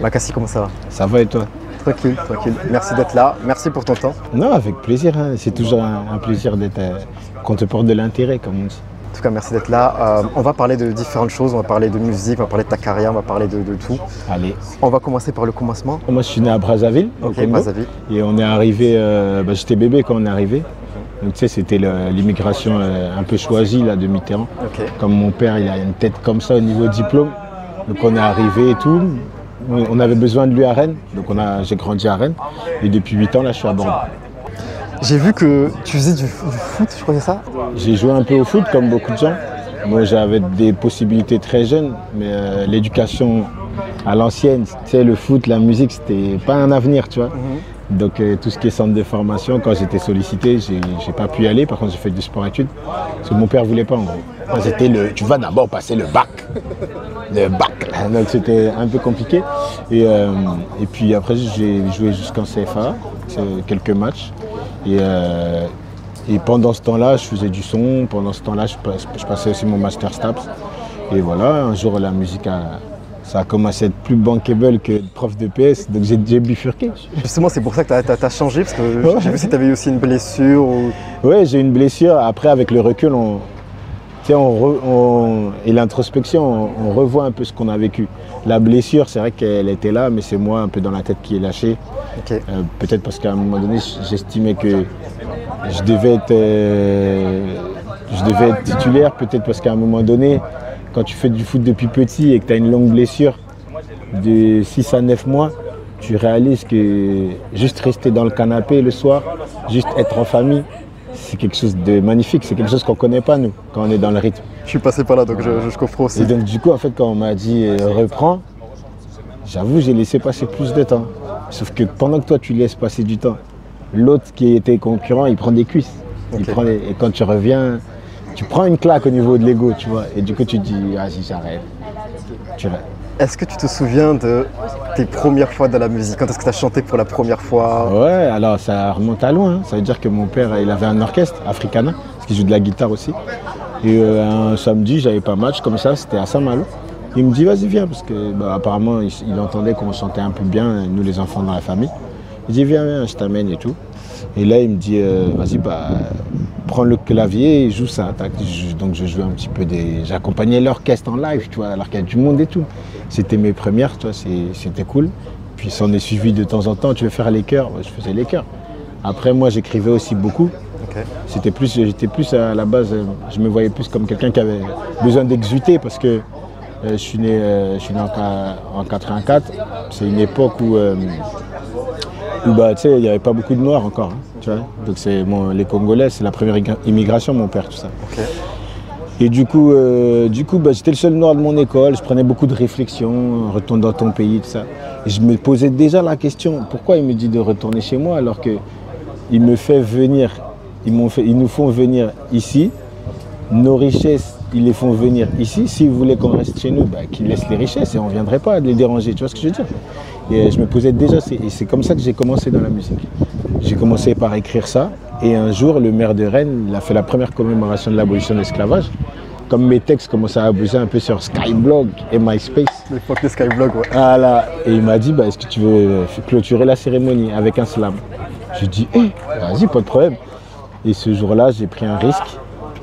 Makassi, comment ça va Ça va et toi Tranquille, tranquille. Merci d'être là. Merci pour ton temps. Non, avec plaisir. hein. C'est toujours un, un plaisir d'être, euh, qu'on te porte de l'intérêt, comme on dit. En tout cas, merci d'être là. Euh, on va parler de différentes choses. On va parler de musique, on va parler de ta carrière, on va parler de, de tout. Allez. On va commencer par le commencement. Moi, je suis né à Brazzaville, au Ok, Congo. Brazzaville. Et on est arrivé, euh, bah, j'étais bébé quand on est arrivé. Donc tu sais, c'était l'immigration un peu choisie là, de Mitterrand. Comme mon père, il a une tête comme ça au niveau diplôme. Donc on est arrivé et tout. On avait besoin de lui à Rennes. Donc j'ai grandi à Rennes. Et depuis 8 ans, là, je suis à Bordeaux. J'ai vu que tu faisais du, du foot, je crois que c'est ça J'ai joué un peu au foot comme beaucoup de gens. Moi j'avais des possibilités très jeunes, mais euh, l'éducation à l'ancienne, tu sais, le foot, la musique, c'était pas un avenir, tu vois. Donc euh, tout ce qui est centre de formation, quand j'étais sollicité, j'ai pas pu y aller. Par contre, j'ai fait du sport-études parce que mon père voulait pas en gros. C'était le, tu vas d'abord passer le bac, le bac. Donc c'était un peu compliqué. Et, euh, puis après, j'ai joué jusqu'en CFA, quelques matchs. Et, euh, et pendant ce temps-là, je faisais du son. Pendant ce temps-là, je, je passais aussi mon master STAPS. Et voilà, un jour, la musique a, ça a commencé à être plus bankable que prof de PS. Donc j'ai bifurqué. Justement, c'est pour ça que tu as, changé, parce que j'ai vu si tu avais aussi une blessure. Ou... Oui, j'ai une blessure. Après, avec le recul, on, tu sais, on re- on- et l'introspection, on, on revoit un peu ce qu'on a vécu. La blessure, c'est vrai qu'elle était là, mais c'est moi un peu dans la tête qui est lâché. Euh, Peut-être parce qu'à un moment donné, j'estimais que je devais être, euh, je devais être titulaire. Peut-être parce qu'à un moment donné, quand tu fais du foot depuis petit et que tu as une longue blessure de 6 à 9 mois, tu réalises que juste rester dans le canapé le soir, juste être en famille, c'est quelque chose de magnifique. C'est quelque chose qu'on ne connaît pas, nous, quand on est dans le rythme. Je suis passé par là, donc je, je, comprends aussi. Et donc, du coup, en fait, quand on m'a dit euh, reprends, j'avoue, j'ai laissé passer plus de temps. Sauf que pendant que toi, tu laisses passer du temps, l'autre qui était concurrent, il prend des cuisses. Il prend Et quand tu reviens, tu prends une claque au niveau de l'ego, tu vois. Et du coup, tu te dis, vas-y, j'arrête. Tu arrêtes. Est-ce que tu te souviens de tes premières fois dans la musique? Quand est-ce que tu as chanté pour la première fois? Ouais, alors ça remonte à loin. hein. Ça veut dire que mon père, il avait un orchestre africain, parce qu'il joue de la guitare aussi. Et euh, un samedi, j'avais pas match comme ça, c'était à Saint-Malo. Il me dit, vas-y, viens, parce que bah, apparemment, il, il entendait qu'on chantait un peu bien, nous les enfants dans la famille. Il dit, viens, viens, je t'amène et tout. Et là, il me dit, euh, vas-y, bah, prends le clavier et joue ça. Donc, je jouais un petit peu des. J'accompagnais l'orchestre en live, tu vois, alors qu'il y a du monde et tout. C'était mes premières, tu vois, c'était cool. Puis, s'en est suivi de temps en temps, tu veux faire les chœurs, je faisais les chœurs. Après, moi, j'écrivais aussi beaucoup. C'était plus, j'étais plus à la base, euh, je me voyais plus comme quelqu'un qui avait besoin d'exulter parce que euh, je suis né, euh, je suis né en, en 84. C'est une époque où, euh, où bah, tu sais, il n'y avait pas beaucoup de noirs encore. hein, tu vois. Donc c'est les Congolais, c'est la première igra- immigration, mon père, tout ça. Et du coup, euh, du coup bah, j'étais le seul noir de mon école, je prenais beaucoup de réflexions, retourne dans ton pays, tout ça. Et je me posais déjà la question, pourquoi il me dit de retourner chez moi alors que il me fait venir, ils, m'ont fait, ils nous font venir ici, nos richesses, ils les font venir ici. S'ils voulaient qu'on reste chez nous, bah, qu'ils laissent les richesses et on ne viendrait pas les déranger, tu vois ce que je veux dire? Et je me posais déjà, et c'est comme ça que j'ai commencé dans la musique. J'ai commencé par écrire ça, et un jour, le maire de Rennes, a fait la première commémoration de l'abolition de l'esclavage. Comme mes textes commençaient à abuser un peu sur Skyblog et MySpace, des Skyblog, ouais. voilà. Et il m'a dit, bah, est-ce que tu veux clôturer la cérémonie avec un slam? J'ai dit, eh, vas-y, pas de problème. Et ce jour-là, j'ai pris un risque.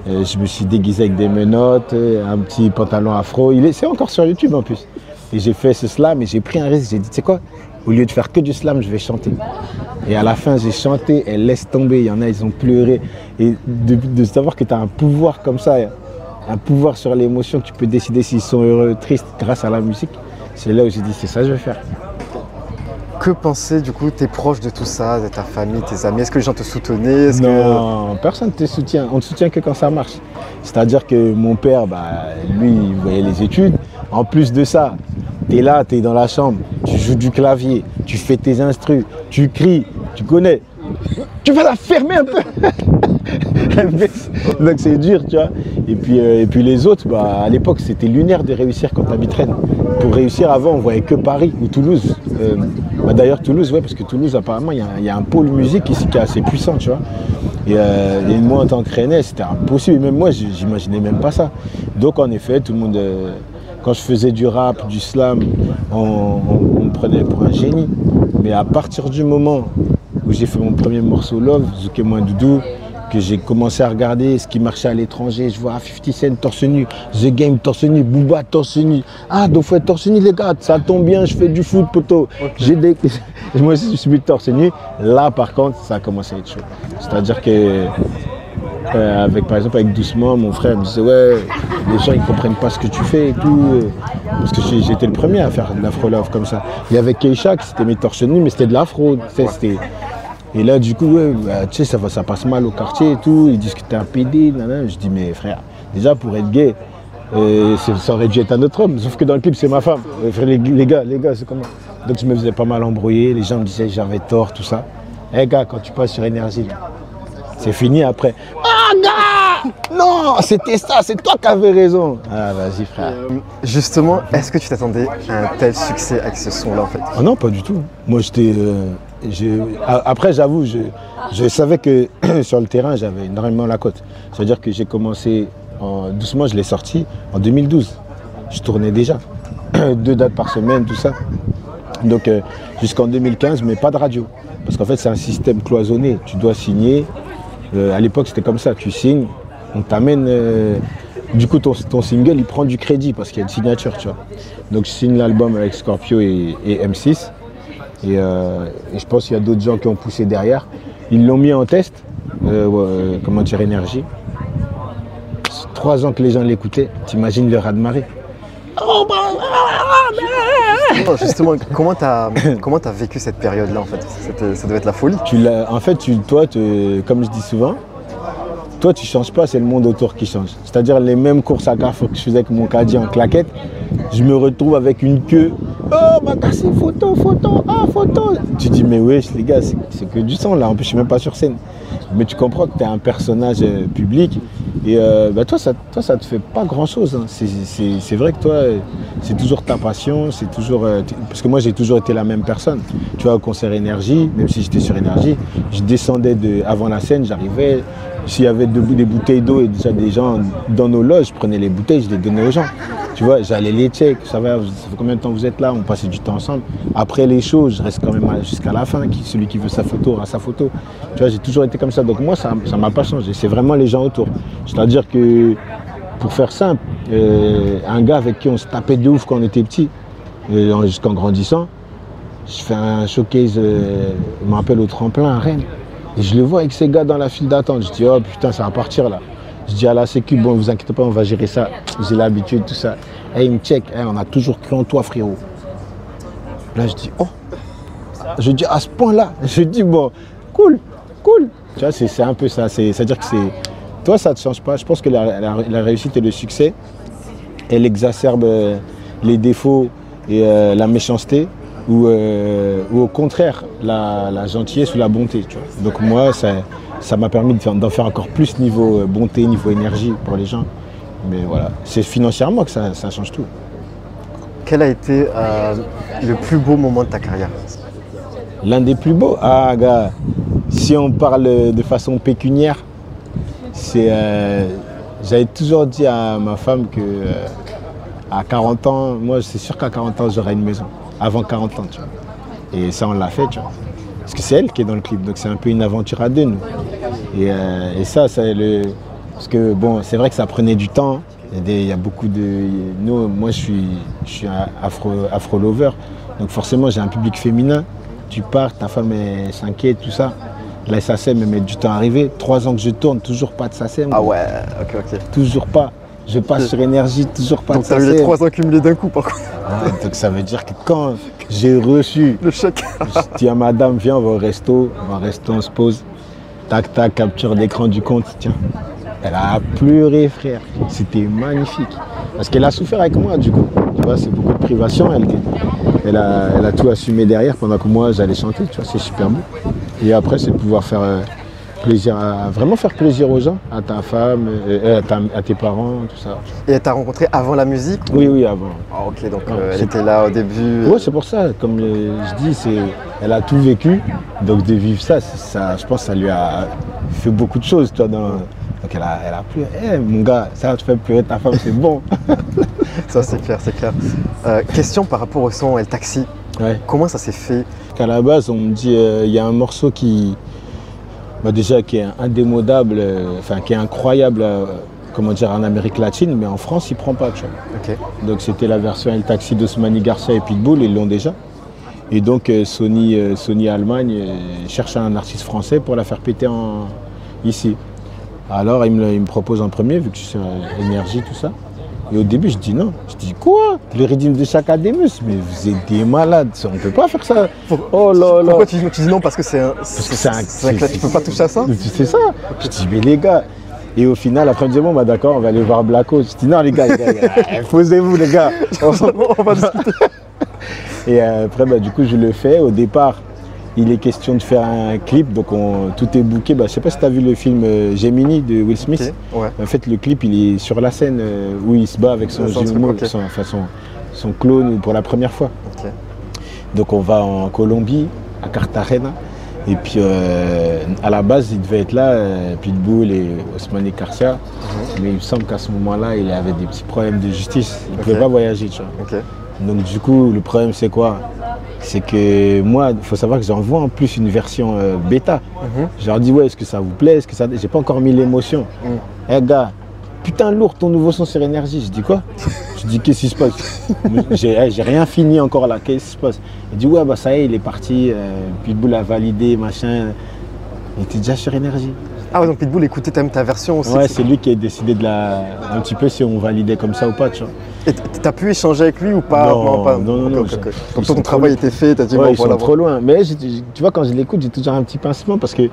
Euh, je me suis déguisé avec des menottes, euh, un petit pantalon afro. C'est encore sur YouTube en plus. Et j'ai fait ce slam et j'ai pris un risque. J'ai dit, tu sais quoi? Au lieu de faire que du slam, je vais chanter. Et à la fin, j'ai chanté et laisse tomber. Il y en a, ils ont pleuré. Et de, de savoir que tu as un pouvoir comme ça, un pouvoir sur l'émotion, que tu peux décider s'ils sont heureux, tristes grâce à la musique, c'est là où j'ai dit, c'est ça que je vais faire. Que pensaient du coup tes proches de tout ça, de ta famille, tes amis? Est-ce que les gens te soutenaient? Que... Non, personne ne te soutient. On ne te soutient que quand ça marche. C'est-à-dire que mon père, bah, lui, il voyait les études. En plus de ça, tu es là, tu es dans la chambre, joues du clavier, tu fais tes instrus, tu cries, tu connais. Tu vas la fermer un peu Donc c'est dur, tu vois. Et puis, euh, et puis les autres, bah, à l'époque, c'était lunaire de réussir quand tu habites Rennes. Pour réussir avant, on voyait que Paris ou Toulouse. Euh, bah, D'ailleurs, Toulouse, ouais, parce que Toulouse, apparemment, il y, a- un pôle musique ici qui est assez puissant, tu vois. Et, euh, moi, en tant que Rennais, c'était impossible. Et même moi, j'imaginais même pas ça. Donc, en effet, tout le monde. Quand je faisais du rap, du slam, on, on- on me prenait pour un génie. Mais à partir du moment où j'ai fait mon premier morceau Love, Zouké Moins Doudou, que j'ai commencé à regarder ce qui marchait à l'étranger, je vois ah, 50 Cent torse nu, The Game torse nu, Booba torse nu. Ah, donc faut être torse nu les gars, ça tombe bien, je fais du foot poteau. Des... Moi aussi je suis mis torse nu. Là par contre, ça a commencé à être chaud. C'est-à-dire que avec, par exemple, avec Doucement, mon frère me disait Ouais, les gens ils comprennent pas ce que tu fais et tout. Parce que j'étais le premier à faire de l'afro-love comme ça. Il y avait Keisha qui s'était mis torse nu, mais c'était de l'afro. c'était- Et là, du coup, bah, tu sais, ça, ça passe mal au quartier et tout. Ils disent que t'es un PD. nanana. Je dis Mais frère, déjà pour être gay, euh, ça aurait dû être un autre homme. Sauf que dans le clip, c'est ma femme. Euh, les, les gars, les gars, c'est comment Donc je me faisais pas mal embrouiller. Les gens me disaient j'avais tort, tout ça. Eh gars, quand tu passes sur énergie, c'est fini après. Ah gars Non, c'était ça, c'est toi qui avais raison. Ah vas-y frère. Euh, Justement, est-ce que tu t'attendais à un tel succès avec ce son-là en fait? Ah non, pas du tout. Moi j'étais. euh, après j'avoue, je, je savais que sur le terrain j'avais énormément la cote. C'est-à-dire que j'ai commencé en- doucement, je l'ai sorti en 2012. Je tournais déjà. Deux dates par semaine, tout ça. Donc euh, jusqu'en 2015, mais pas de radio. Parce qu'en fait c'est un système cloisonné. Tu dois signer. Euh, à l'époque c'était comme ça, tu signes, on t'amène. euh, du coup ton, ton single il prend du crédit parce qu'il y a une signature, tu vois. Donc je signe l'album avec Scorpio et, et M6. Et, euh, et je pense qu'il y a d'autres gens qui ont poussé derrière. Ils l'ont mis en test, euh, comment dire, énergie. Trois ans que les gens l'écoutaient, t'imagines le raz-de-marée. Justement, comment t'as as vécu cette période-là en fait? Ça devait être la folie. Tu en fait, tu, toi, comme je dis souvent, toi, tu changes pas, c'est le monde autour qui change. C'est-à-dire les mêmes courses à Carrefour que je faisais avec mon caddie en claquette, je me retrouve avec une queue. Oh, ma cassé, photo, photo, ah, photo. Tu dis, mais wesh, les gars, c'est c'est que du sang là. En plus, je suis même pas sur scène. Mais tu comprends que tu es un personnage euh, public. Et euh, bah, toi, ça, toi, ça te fait pas grand-chose. hein. C'est- vrai que toi, euh, c'est toujours ta passion. C'est toujours. parce que moi, j'ai toujours été la même personne. Tu vois, au concert Énergie, même si j'étais sur Énergie, je descendais de, avant la scène, j'arrivais. S'il y avait des bouteilles d'eau et déjà des gens dans nos loges, je prenais les bouteilles, je les donnais aux gens. Tu vois, j'allais les check, ça va, combien de temps vous êtes là, on passait du temps ensemble. Après les shows, je reste quand même jusqu'à la fin, qui, celui qui veut sa photo aura sa photo. Tu vois, j'ai toujours été comme ça, donc moi, ça ne m'a pas changé, c'est vraiment les gens autour. C'est-à-dire que, pour faire simple, euh, un gars avec qui on se tapait de ouf quand on était petit, euh, en- jusqu'en grandissant, je fais un showcase, euh, je me rappelle au tremplin à Rennes. Et je le vois avec ces gars dans la file d'attente. Je dis, oh putain, ça va partir là. Je dis à la sécu, bon, vous inquiétez pas, on va gérer ça. J'ai l'habitude, tout ça. Et il me check, on a toujours cru en toi, frérot. Là, je dis, oh. Je dis, à ce point-là. Je dis, bon, cool, cool. Tu vois, c'est un peu ça. C'est- C'est-à-dire que c'est. Toi, ça ne te change pas. Je pense que la, la- la réussite et le succès, elle exacerbe euh, les défauts et euh, la méchanceté ou, euh, ou au contraire la, la gentillesse ou la bonté. tu vois. Donc moi, ça ça m'a permis d'en faire encore plus niveau euh, bonté, niveau énergie pour les gens. Mais voilà, c'est financièrement que ça, ça change tout. Quel a été euh, le plus beau moment de ta carrière? L'un des plus beaux, ah gars, si on parle de façon pécuniaire, c'est... euh, J'avais toujours dit à ma femme que à 40 ans, moi c'est sûr qu'à 40 ans j'aurai une maison. Avant 40 ans, tu vois. Et ça on l'a fait, tu vois. Parce que c'est elle qui est dans le clip, donc c'est un peu une aventure à deux, nous. Et, euh, et ça, c'est le... Parce que bon, c'est vrai que ça prenait du temps. Il y a, des- il y a beaucoup de... Nous, moi je suis, je suis afro, afro-lover, donc forcément j'ai un public féminin. Tu pars, ta femme s'inquiète, tout ça. La SACEM met du temps à arriver. Trois ans que je tourne, toujours pas de SACEM. Ah ouais, ok, ok. Toujours pas. Je passe sur énergie, toujours pas Donc de t'as eu les trois ans cumulés d'un coup par contre. Ouais, donc ça veut dire que quand j'ai reçu, Le chèque. je dis à madame, viens, on va au resto, on va au resto, on se pose. Tac, tac, capture d'écran du compte, tiens. Elle a pleuré, frère. C'était magnifique. Parce qu'elle a souffert avec moi, du coup. Tu vois, c'est beaucoup de privation. Elle, elle, a, elle a tout assumé derrière pendant que moi, j'allais chanter. Tu vois, c'est super beau. Et après, c'est de pouvoir faire euh, plaisir, à, vraiment faire plaisir aux gens, à ta femme, euh, à, ta- à tes parents, tout ça. Et elle t'a rencontré avant la musique ou- Oui, oui, avant. Ah ok, donc Ah, euh, elle était là au début. Ouais, c'est pour ça, comme euh, je dis, c'est, elle a tout vécu, donc de vivre ça, ça, je pense que ça lui a fait beaucoup de choses, tu dans- donc elle a, elle a pleuré. Eh, mon gars, ça te faire pleurer ta femme, c'est bon. Ça, c'est clair, c'est clair. Euh, question par rapport au son El Taxi. Ouais. Comment ça s'est fait? Qu'à la base, on me dit, euh, il y a un morceau qui, bah, déjà, qui est indémodable, euh, enfin, qui est incroyable, euh, comment dire, en Amérique latine, mais en France, il prend pas, tu vois. Donc c'était la version El Taxi d'Osmani Garcia et Pitbull, ils l'ont déjà. Et donc euh, Sony, Sony Allemagne cherche un artiste français pour la faire péter en- ici. Alors il me, le- il me propose en premier, vu que je suis énergie, tout ça. Et au début je dis non. Je dis quoi? Le rythme de chaque Ademus Mais vous êtes des malades, on ne peut pas faire ça. Oh là là Pourquoi tu, dis- non? Parce que c'est un. Parce que c'est un- Tu peux pas toucher à ça? C'est ça. Je dis, mais les gars. Et au final, après, on me dit, bon, bah d'accord, on va aller voir Blacko. Je dis, non, les gars, les gars, les gars, posez-vous, les gars. On va discuter. Et euh, après, bah, du coup, je le fais. Au départ, il est question de faire un clip, donc on- tout est booké. Bah, je sais pas si tu as vu le film euh, Gemini de Will Smith. Ouais. En fait, le clip, il est sur la scène euh, où il se bat avec son jumeau, son, enfin, son, son clone pour la première fois. Donc on va en Colombie, à Cartagena. Et puis euh, à la base, il devait être là, Pitbull et Osmani Garcia. Mhm. Mais il me semble qu'à ce moment-là, il avait des petits problèmes de justice. Il ne pouvait pas voyager, tu vois. Donc du coup, le problème c'est quoi? C'est que moi, il faut savoir que j'envoie en plus une version euh, bêta. Mhm. Je leur dis ouais, est-ce que ça vous plaît? Est-ce que ça J'ai pas encore mis l'émotion. Mm. Eh gars, putain lourd ton nouveau son sur énergie. Je dis quoi? Je dis qu'est-ce qui se passe? J'ai eh, j'ai rien fini encore là. Qu'est-ce qui se passe? Il dit ouais bah ça y est, il est parti. euh, Pitbull a validé machin. Il était déjà sur énergie. Ah ouais, donc Pitbull écoutait ta, ta version aussi. Ouais, c'est lui qui a décidé de la un petit peu si on validait comme ça ou pas, tu vois. Et t'as pu échanger avec lui ou pas? Non, pas- non, non, non, ok, ils ok. sont- Comme ton travail était fait, t'as dit Ouais, bon, ils voilà. sont trop loin. Mais tu vois, quand je l'écoute, j'ai toujours un petit pincement parce que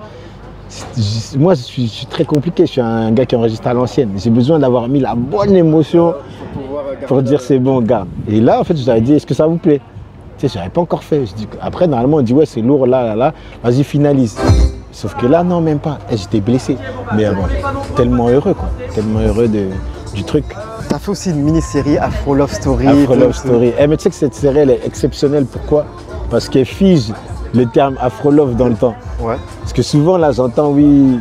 moi, je suis, je suis très compliqué. Je suis un gars qui enregistre à l'ancienne. J'ai besoin d'avoir mis la bonne émotion pour dire c'est bon, gars. Et là, en fait, je leur ai dit, est-ce que ça vous plaît? Tu sais, je n'avais pas encore fait. Je dis, après, normalement, on dit, ouais, c'est lourd, là, là, là. Vas-y, finalise. Sauf que là, non, même pas. Et J'étais blessé. Mais euh, bon, tellement heureux, quoi. Tellement heureux de, du truc. T'as fait aussi une mini-série Afro Love Story. Afro Love Story. Eh, mais tu sais que cette série, elle est exceptionnelle. Pourquoi? Parce qu'elle fige le terme Afro Love dans le temps. Ouais. Parce que souvent, là, j'entends, oui,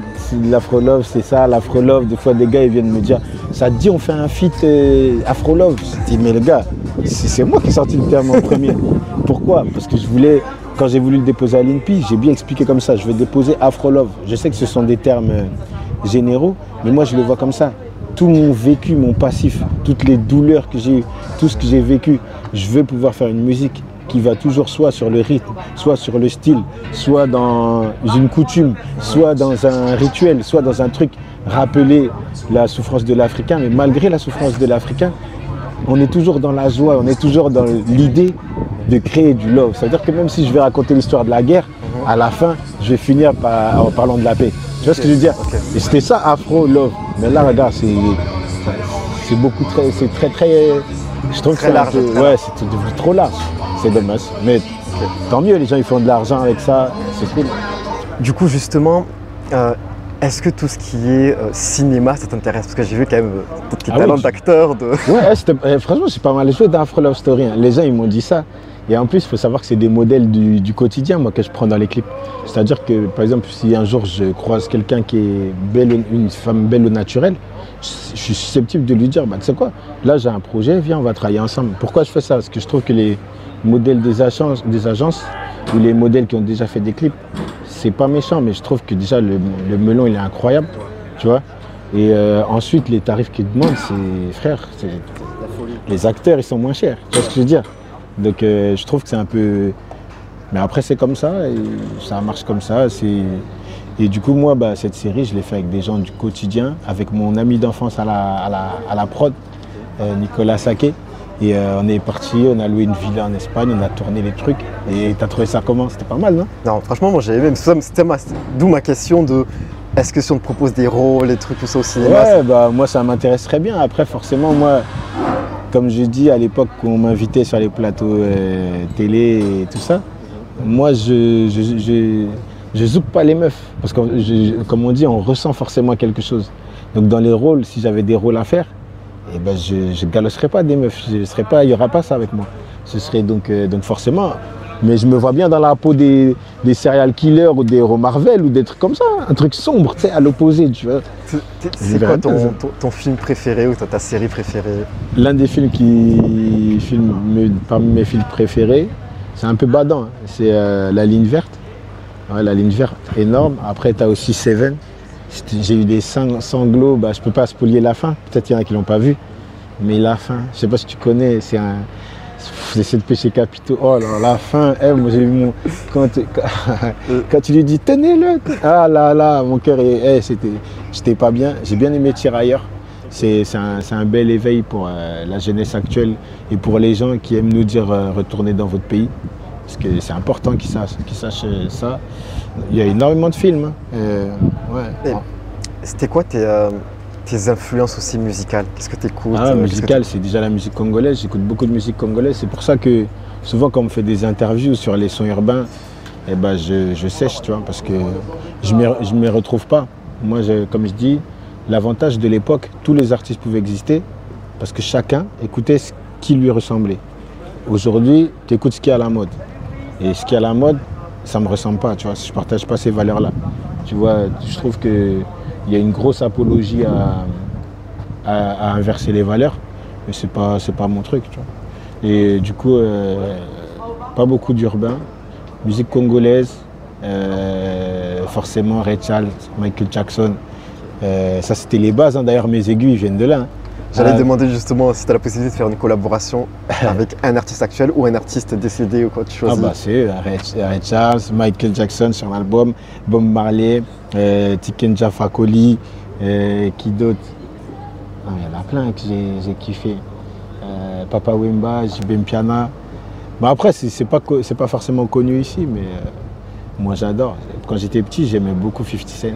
l'Afro Love, c'est ça, l'Afro Love. Des fois, des gars, ils viennent me dire, ça te dit, on fait un feat euh, Afro Love? Je dis, mais le gars, c'est moi qui ai sorti le terme en premier. Pourquoi? Parce que je voulais, quand j'ai voulu le déposer à l'INPI, j'ai bien expliqué comme ça. Je vais déposer Afro Love. Je sais que ce sont des termes euh, généraux, mais moi, je le vois comme ça. Tout mon vécu, mon passif, toutes les douleurs que j'ai eues, tout ce que j'ai vécu, je veux pouvoir faire une musique qui va toujours soit sur le rythme, soit sur le style, soit dans une coutume, soit dans un rituel, soit dans un truc, rappeler la souffrance de l'Africain, mais malgré la souffrance de l'Africain, on est toujours dans la joie, on est toujours dans l'idée de créer du love. C'est-à-dire que même si je vais raconter l'histoire de la guerre, à la fin, je vais finir par- en parlant de la paix. Tu vois ce que je veux dire? Et c'était ça, Afro Love. Mais là, regarde, c'est c'est beaucoup très, c'est très très, je trouve Très que large, peu- très ouais, c'est trop large. C'est dommage. Mais tant mieux, les gens ils font de l'argent avec ça, c'est cool. Du coup, justement, euh, est-ce que tout ce qui est euh, cinéma, ça t'intéresse? Parce que j'ai vu quand même euh, tes Ah talents oui. d'acteur. De... Ouais, euh, franchement, j'ai pas mal joué dans Afro Love Story. hein. Les gens, ils m'ont dit ça. Et en plus, il faut savoir que c'est des modèles du, du quotidien, moi, que je prends dans les clips. C'est-à-dire que, par exemple, si un jour je croise quelqu'un qui est belle, une femme belle au naturel, je je suis susceptible de lui dire, bah, tu sais quoi, là, j'ai un projet, viens, on va travailler ensemble. Pourquoi je fais ça? Parce que je trouve que les modèles des agences, des agences ou les modèles qui ont déjà fait des clips, c'est pas méchant, mais je trouve que déjà, le, melon, il est incroyable, tu vois. Et euh, ensuite, les tarifs qu'ils demandent, c'est, frère, c'est les acteurs ils sont moins chers. Tu vois ce que je veux dire? Donc euh, je trouve que c'est un peu. Mais après c'est comme ça ça marche comme ça. c'est- Et du coup moi bah, cette série je l'ai fait avec des gens du quotidien, avec mon ami d'enfance à la, à la, à la prod, euh, Nicolas Saquet. Et euh, on est parti, on a loué une villa en Espagne, on a tourné les trucs. Et t'as trouvé ça comment? C'était pas mal, non? Non, franchement, moi j'ai aimé. C'était ma... D'où ma question de est-ce que si on te propose des rôles, des trucs, tout ça au cinéma, Ouais, bah moi ça m'intéresserait bien. Après forcément moi, comme je dis à l'époque qu'on m'invitait sur les plateaux euh, télé et tout ça, moi je je, je, je zouk pas les meufs parce que je- comme on dit on ressent forcément quelque chose. Donc dans les rôles, si j'avais des rôles à faire, eh ben je je galocherais pas des meufs. Je serais pas, il y aura pas ça avec moi. Ce serait donc euh, donc forcément Mais je me vois bien dans la peau des, des serial killers ou des héros Marvel ou des trucs comme ça. Un truc sombre, tu sais, à l'opposé, tu vois. C'est- quoi ton, ton- ton film préféré ou ta, ta série préférée? L'un des films qui filme parmi mes films préférés, c'est un peu badant, hein. c'est euh, La ligne verte. Ouais, la ligne verte, énorme. Après, tu as aussi Seven. J'ai eu des sang- sanglots, bah, je peux pas spolier la fin, peut-être qu'il y en a qui l'ont pas vu. Mais la fin, je sais pas si tu connais, c'est un. C'est sept péchés capitaux. Oh là, la fin, eh, moi j'ai eu mon. Quand, tu lui dis tenez-le, ah là là, mon cœur est. eh, c'était, j'étais pas bien. J'ai bien aimé Tirailleurs. C'est, c'est, un, c'est un bel éveil pour euh, la jeunesse actuelle et pour les gens qui aiment nous dire euh, retournez dans votre pays. Parce que c'est important qu'ils sachent, euh, ça. Il y a énormément de films. hein. Ouais. C'était quoi tes, euh, tes influences aussi musicales? Qu'est-ce que tu écoutes Ah, musical, c'est déjà la musique congolaise. J'écoute beaucoup de musique congolaise. C'est pour ça que souvent, quand on me fait des interviews sur les sons urbains, eh ben, je, je sèche, tu vois, parce que je ne m'y retrouve pas. Moi, je- comme je dis, l'avantage de l'époque, tous les artistes pouvaient exister parce que chacun écoutait ce qui lui ressemblait. Aujourd'hui, tu écoutes ce qui est à la mode. Et ce qui est à la mode, ça ne me ressemble pas, tu vois. Je ne partage pas ces valeurs-là. Tu vois, je trouve qu'il y a une grosse apologie à, inverser les valeurs, mais c'est pas c'est pas mon truc, tu vois. Et du coup, euh, pas beaucoup d'urbain, musique congolaise, euh, forcément Ray Charles, Michael Jackson. Euh, ça c'était les bases, hein. d'ailleurs mes aiguilles viennent de là. hein. J'allais Ah, demander justement si tu as la possibilité de faire une collaboration avec un artiste actuel ou un artiste décédé ou quoi tu Ah choisis. bah c'est Ray, Charles, Michael Jackson sur l'album, Bob Marley, euh, Tiken Fakoli, euh, qui d'autre? Ah, Il y en a plein que j'ai kiffé. Euh, Papa Wemba, JB Piana. Bah après, c'est pas, pas forcément connu ici, mais euh, moi j'adore. Quand j'étais petit, j'aimais beaucoup 50 Cent.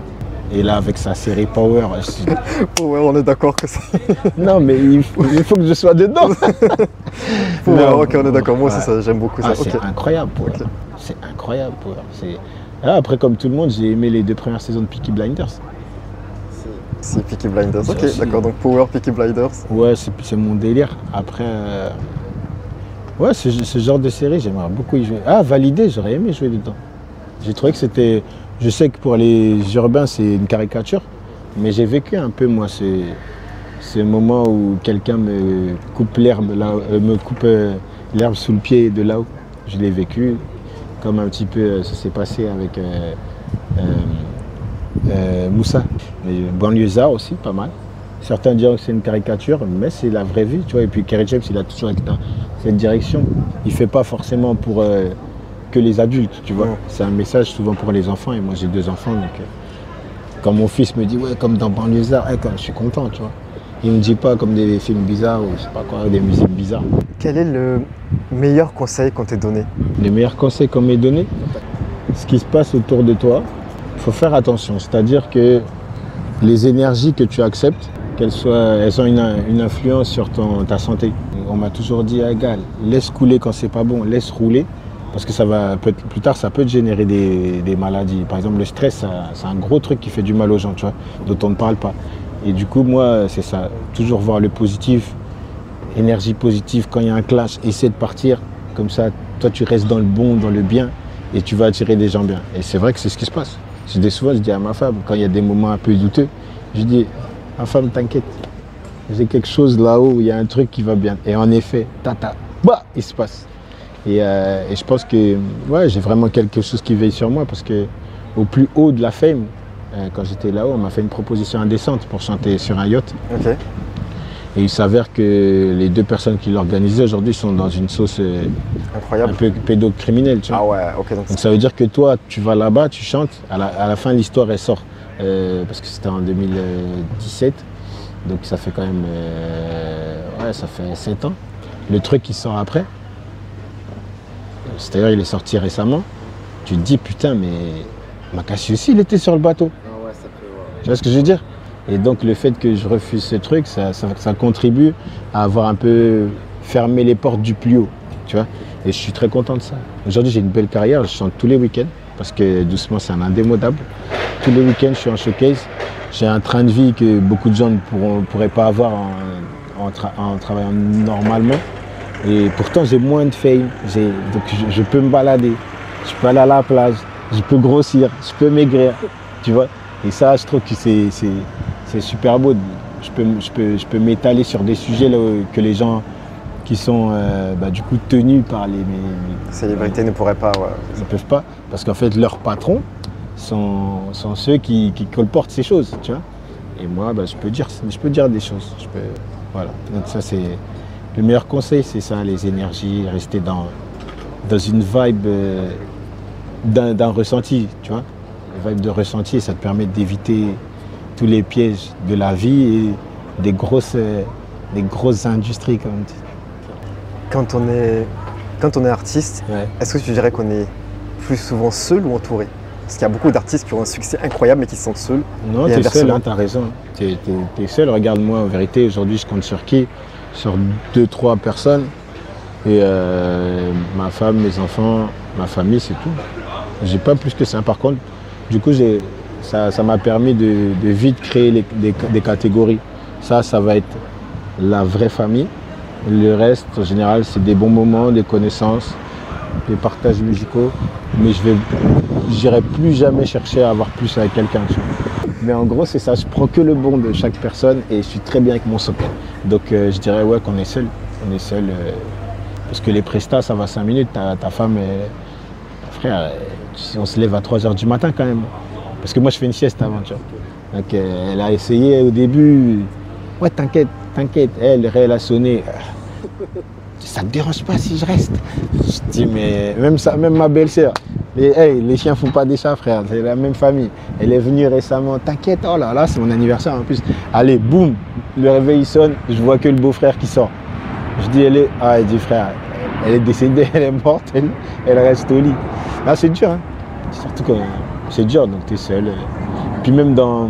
Et là, avec sa série Power, je- ouais, on est d'accord que c'est. non mais il faut, il faut que je sois dedans. Non, ok, on est d'accord. Moi ouais. ça, j'aime beaucoup ça. Ah, c'est incroyable Ok. C'est incroyable C'est... Ah, après, comme tout le monde, j'ai aimé les deux premières saisons de Peaky Blinders. C'est Peaky Blinders. Ça Ok, d'accord. Donc Power, Peaky Blinders. Ouais, c'est, c'est mon délire. Après, euh, ouais, ce, ce genre de série, j'aimerais beaucoup y jouer. Ah, Validé, j'aurais aimé jouer dedans. J'ai trouvé que c'était. Je sais que pour les urbains, c'est une caricature, mais j'ai vécu un peu, moi, ces, ces où quelqu'un me coupe l'herbe, euh, me coupe euh, l'herbe sous le pied de là-haut. Je l'ai vécu, comme un petit peu euh, ça s'est passé avec Moussa. Mais Banlieusard aussi, pas mal. Certains diront que c'est une caricature, mais c'est la vraie vie, tu vois. Et puis Kerry James, il a toujours cette direction. Il fait pas forcément pour que les adultes, tu vois. Ouais. C'est un message souvent pour les enfants. Et moi, j'ai deux enfants, donc euh, quand mon fils me dit ouais, comme dans Banlieusard, eh, quand je suis content, tu vois. Il me dit pas comme des films bizarres ou je sais pas quoi, des musiques bizarres. Quel est le meilleur conseil qu'on t'ait donné? Les meilleurs conseils qu'on m'ait donnés, ce qui se passe autour de toi, il faut faire attention. C'est-à-dire que les énergies que tu acceptes, qu'elles soient, elles ont une, une influence sur ton- ta santé. On m'a toujours dit à égal, laisse couler quand c'est pas bon, laisse rouler. Parce que ça va, plus tard, ça peut te générer des, maladies. Par exemple, le stress, c'est un gros truc qui fait du mal aux gens, tu vois, dont on ne parle pas. Et du coup, moi, c'est ça. Toujours voir le positif, énergie positive. Quand il y a un clash, essaie de partir. Comme ça, toi, tu restes dans le bon, dans le bien, et tu vas attirer des gens bien. Et c'est vrai que c'est ce qui se passe. Je dis souvent, je dis à ma femme, quand il y a des moments un peu douteux, je dis, ma femme, t'inquiète. J'ai quelque chose là-haut, il y a un truc qui va bien. Et en effet, tata, bah, il se passe. Et, euh, et je pense que ouais, j'ai vraiment quelque chose qui veille sur moi parce que au plus haut de la fame, euh, quand j'étais là-haut, on m'a fait une proposition indécente pour chanter sur un yacht. Et il s'avère que les deux personnes qui l'organisaient aujourd'hui sont dans une sauce euh, un peu pédocriminelle. Tu vois. Ah ouais, ok. Donc Donc ça veut dire que toi, tu vas là-bas, tu chantes, à la, à la fin l'histoire elle sort. Parce que c'était en 2017, donc ça fait quand même ouais, ça fait 7 ans. Le truc qui sort après, c'est-à-dire il est sorti récemment, tu te dis putain mais Makassi aussi il était sur le bateau. Tu vois ce que je veux dire? Et donc le fait que je refuse ce truc, ça, ça- ça contribue à avoir un peu fermé les portes du plus haut. Tu vois? Et je suis très content de ça. Aujourd'hui j'ai une belle carrière, je chante tous les week-ends, parce que doucement c'est un indémodable. Tous les week-ends je suis en showcase. J'ai un train de vie que beaucoup de gens ne pourront- pourraient pas avoir en, en tra- en travaillant normalement. Et pourtant, j'ai moins de fame. Donc, je, je peux me balader. Je peux aller à la plage. Je peux grossir. Je peux maigrir. Tu vois? Et ça, je trouve que c'est super beau. Je peux, je peux, je peux m'étaler sur des sujets là, que les gens qui sont euh, bah, du coup tenus par les, mes- mes- Célébrité ne pourrait pas. ouais. ils ne peuvent pas, parce qu'en fait, leurs patrons sont, sont ceux qui, qui colportent ces choses, tu vois? Et moi, bah, je, peux dire, je peux dire des choses. Je peux, voilà. Donc ça, c'est le meilleur conseil, c'est ça, les énergies, rester dans, dans une vibe euh, d'un ressenti, tu vois. Une vibe de ressenti, ça te permet d'éviter tous les pièges de la vie et des grosses, euh, des grosses industries, comme on dit. Quand on est, quand on est artiste, Ouais. est-ce que tu dirais qu'on est plus souvent seul ou entouré? Parce qu'il y a beaucoup d'artistes qui ont un succès incroyable mais qui sont seuls. Non, t'es seul, hein, t'as raison. T'es es, seul. Regarde-moi, en vérité, aujourd'hui, je compte sur qui? Sur deux, trois personnes. Et euh, ma femme, mes enfants, ma famille, c'est tout. J'ai pas plus que ça. Par contre, du coup, ça ça m'a permis de, vite créer des catégories. Ça, ça va être la vraie famille. Le reste, en général, c'est des bons moments, des connaissances, des partages musicaux. Mais je vais, j'irai plus jamais chercher à avoir plus avec quelqu'un. Mais en gros, c'est ça. Je prends que le bon de chaque personne et je suis très bien avec mon socket. Donc, euh, je dirais ouais qu'on est seul. On est seul. euh, parce que les prestats, ça va 5 minutes. Ta, ta femme, frère, euh, si on se lève à 3 heures du matin quand même. Parce que moi, je fais une sieste avant, tu vois. Donc, euh, elle a essayé au début. Ouais, t'inquiète, t'inquiète. Elle, elle a sonné. Ça te dérange pas si je reste Je dis, mais même, ça, même ma belle-sœur. Les, hey, les chiens font pas des chats, frère. C'est la même famille. Elle est venue récemment. T'inquiète, oh là là, c'est mon anniversaire en plus. Allez, boum, le réveil il sonne. Je vois que le beau-frère qui sort. Je dis, elle est. Ah, elle dit, frère, elle est décédée, elle est morte, elle, reste au lit. Là, c'est dur, hein. Surtout que c'est dur, donc tu es seul. Puis même dans.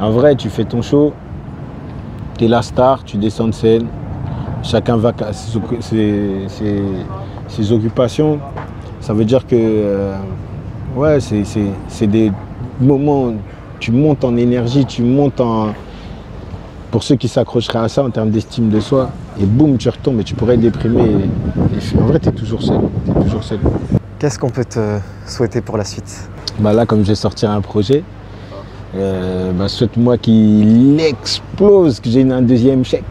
En vrai, tu fais ton show, tu es la star, tu descends de scène, chacun va à ses occupations. Ça veut dire que. euh, ouais, c'est- des moments. où Tu montes en énergie, tu montes en. Pour ceux qui s'accrocheraient à ça en termes d'estime de soi, et boum, tu retombes et tu pourrais déprimer. Et- et en vrai, tu es toujours seul. T'es toujours seul. Qu'est-ce qu'on peut te souhaiter pour la suite? Bah là, comme je vais sortir un projet, euh, bah, souhaite-moi qu'il explose, que j'ai un deuxième chèque,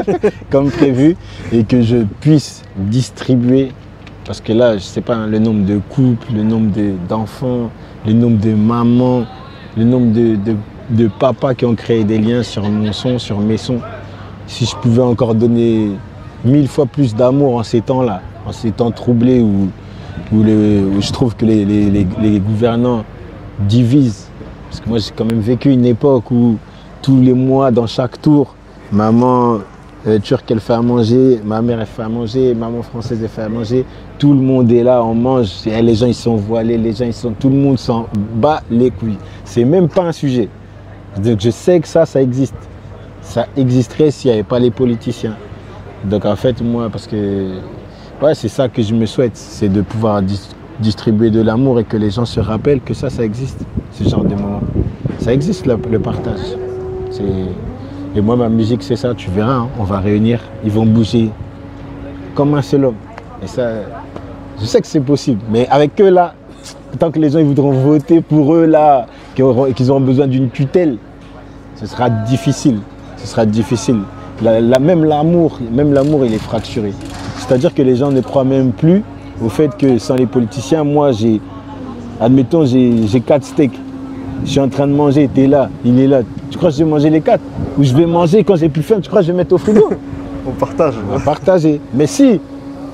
comme prévu, et que je puisse distribuer. Parce que là, je sais pas, le nombre de couples, le nombre de- d'enfants, le nombre de mamans, le nombre de, de- papas qui ont créé des liens sur mon son, sur mes sons. Si je pouvais encore donner mille fois plus d'amour en ces temps-là, en ces temps troublés où, où, je trouve que les- les gouvernants divisent. Parce que moi, j'ai quand même vécu une époque où tous les mois, dans chaque tour, maman euh, turque, elle fait à manger, ma mère, elle fait à manger, maman française, elle fait à manger. Tout le monde est là, on mange. Les gens, ils sont voilés, les gens, ils sont... Tout le monde s'en bat les couilles. C'est même pas un sujet. Donc je sais que ça, ça existe. Ça existerait s'il n'y avait pas les politiciens. Donc en fait, moi, parce que ouais, c'est ça que je me souhaite, c'est de pouvoir dis- distribuer de l'amour et que les gens se rappellent que ça, ça existe, ce genre de moments. Ça existe, le, partage. Et moi, ma musique, c'est ça, tu verras, hein, on va réunir, ils vont bouger comme un seul homme. Et ça, je sais que c'est possible, mais avec eux là, tant que les gens ils voudront voter pour eux là, qu'ils auront, besoin d'une tutelle, ce sera difficile. Ce sera difficile. La- la- même l'amour, même l'amour, il est fracturé. C'est-à-dire que les gens ne croient même plus au fait que sans les politiciens, moi, j'ai, admettons, j'ai j'ai quatre steaks. Je suis en train de manger, tu es là, il est là. Tu crois que je vais manger les quatre? Ou je vais manger quand j'ai plus faim, tu crois que je vais mettre au frigo? On partage. On va partager. Mais si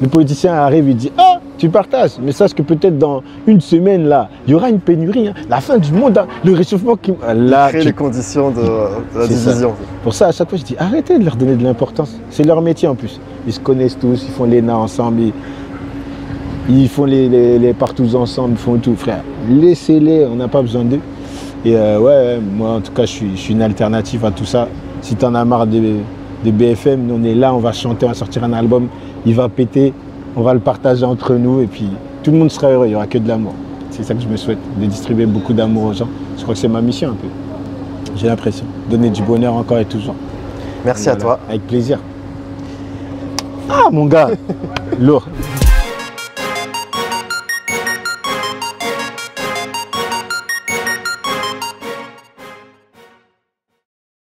le politicien arrive et dit Ah, tu partages, mais sache que peut-être dans une semaine, là, il y aura une pénurie. hein. La fin du monde, hein. le réchauffement qui. Là, Créer tu- les conditions de, de la ça. division. Pour ça, à chaque fois, je dis arrêtez de leur donner de l'importance. C'est leur métier en plus. Ils se connaissent tous, ils font l'ENA ensemble, ils, ils font les, les, les partous ensemble, ils font tout, frère. Laissez-les, on n'a pas besoin d'eux. Et euh, ouais, moi en tout cas, je suis, je suis une alternative à tout ça. Si t'en as marre de, de BFM, nous on est là, on va chanter, on va sortir un album, il va péter, on va le partager entre nous et puis tout le monde sera heureux, il n'y aura que de l'amour. C'est ça que je me souhaite, de distribuer beaucoup d'amour aux gens. Je crois que c'est ma mission un peu. J'ai l'impression. Donner du bonheur encore et toujours. Merci à toi. Avec plaisir. Ah, mon gars, lourd.